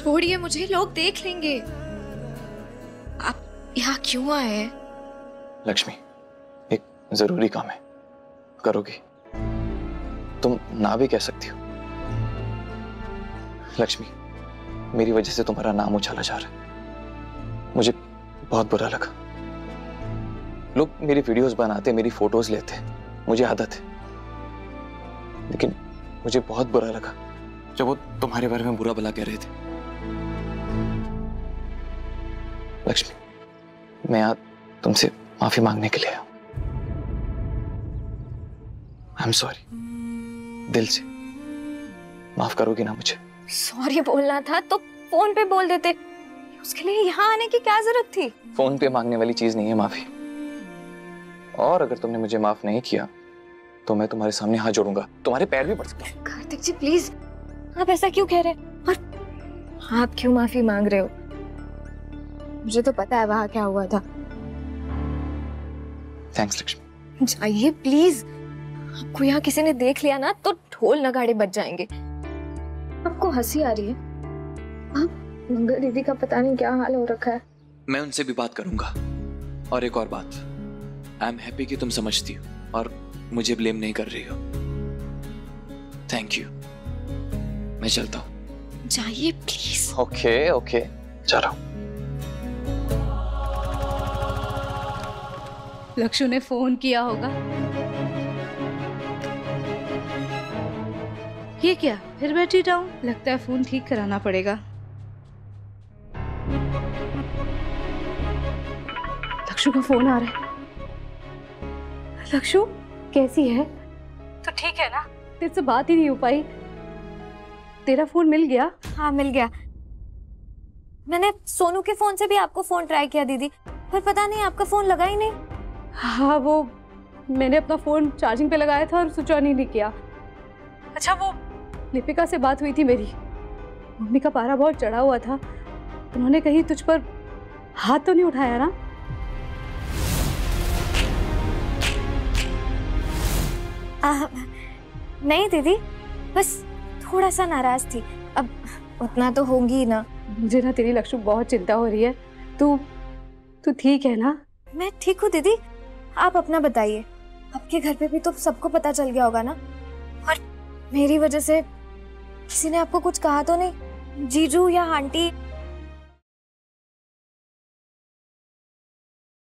छोड़िए, मुझे लोग देख लेंगे। आप यहाँ क्यों आए लक्ष्मी, एक ज़रूरी काम है। करोगी। तुम ना भी कह सकती हो। लक्ष्मी, मेरी वजह से तुम्हारा नाम उछाला जा रहा है। मुझे बहुत बुरा लगा। लोग मेरी वीडियोस बनाते, मेरी फ़ोटोज़ लेते मुझे आदत है। लेकिन मुझे बहुत बुरा लगा, जब वो तुम्हारे बारे में बुरा भला कह रहे थे। लक्ष्मी मैं आज तुमसे माफ़ी मांगने के लिए आया आई एम सॉरी दिल से। माफ़ करोगी ना मुझे? सॉरी बोलना था तो फ़ोन पे बोल देते। उसके लिए यहाँ आने की क्या ज़रूरत थी? फ़ोन पे मांगने वाली चीज़ नहीं है माफ़ी। और अगर तुमने मुझे माफ़ नहीं किया तो मैं तुम्हारे सामने हाथ जोड़ूँगा। तुम्हारे पैर भी पड़ सकता हूँ। कार्तिक जी प्लीज़ आप ऐसा क्यों कह रहे हैं? और आप क्यों माफ़ी मांग रहे हो? मुझे तो पता है वहाँ क्या हुआ था। थैंक्स लक्ष्मी जाइए प्लीज़ आपको यहाँ किसी ने देख लिया ना तो ढोल नगाड़े बच जाएँगे। आपको हँसी आ रही है? आप मंगल दीदी का पता नहीं क्या हाल हो रखा है। मैं उनसे भी बात करूँगा। और एक और बात। आई एम हैप्पी कि तुम समझती हो और मुझे ब्लेम नहीं कर रही हो। थैंक यू मैं चलता हूँ। जाइए प्लीज़ ओके ओके जा रहा हूँ। लक्षु ने फ़ोन किया होगा। ये क्या? फिर बैठी डाउन लगता है फ़ोन ठीक कराना पड़ेगा। लक्षु का फ़ोन आ रहा है। लक्षु कैसी है? तो ठीक है ना? तेरे से बात ही नहीं हो पाई। तेरा फ़ोन मिल गया? हाँ मिल गया। मैंने सोनू के फ़ोन से भी आपको फ़ोन ट्राई किया दीदी। पर पता नहीं आपका फ़ोन लगा ही नहीं। हाँ वो मैंने अपना फ़ोन चार्जिंग पे लगाया था और स्विच ऑन ही नहीं किया। अच्छा वो लिपिका से बात हुई थी मेरी। मम्मी का पारा बहुत चढ़ा हुआ था। उन्होंने कहीं तुझ पर हाथ तो नहीं उठाया ना? आ, नहीं दीदी बस थोड़ा सा नाराज़ थी। अब उतना तो होंगी ही ना। मुझे ना तेरी लक्ष्मी बहुत चिंता हो रही है। तू तू ठीक है ना? मैं ठीक हूँ दीदी। आप अपना बताइए। आपके घर पे भी तो सबको पता चल गया होगा ना? और मेरी वजह से किसी ने आपको कुछ कहा तो नहीं? जीजू या आंटी?